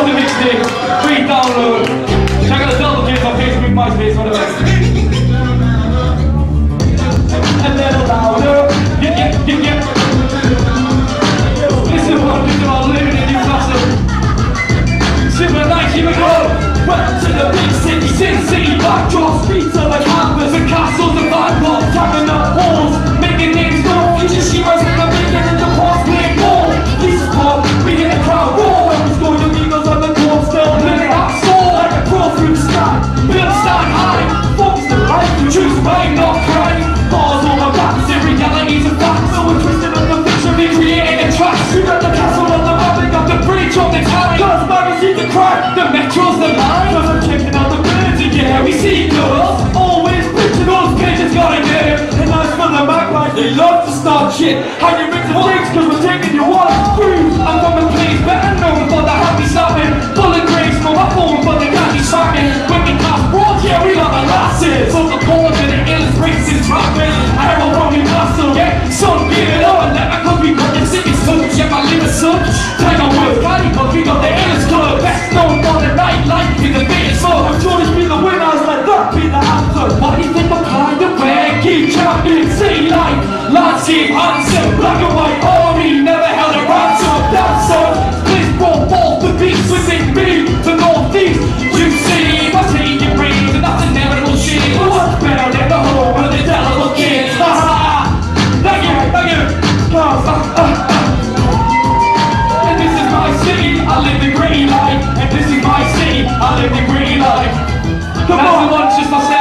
love the mixtape. Free download. Check out the double games on Facebook, MySpace, whatever. Louder. What living in here we go. Welcome to the big city, sin city, backdrops, pizza got the bridge on the town. Cause magazine the crime, the metro's the line. Cause I'm checking out the birds and yeah, we see girls. Always picture those pages gotta get it. And that's for the like they love to start shit. How you mix the drinks cause we're taking you on cruise. I'm from a place better known for the happy stopping. Bullet grace for my phone for the candy smacking. Wicked class broad, yeah, we got the lasses. So the corner the illest races rapping. light Latte, handsome, black and white army Never held a ransom, that's so Please brought forth the beast within me The northeast, you see My team, you breathe, and that's inevitable shit But what's better than the home of the terrible kids Ha ha! Thank you, thank you! Cause, uh, uh. And this is my city, I live the green life And this is my city, I live the green life Come that's on! the one, just myself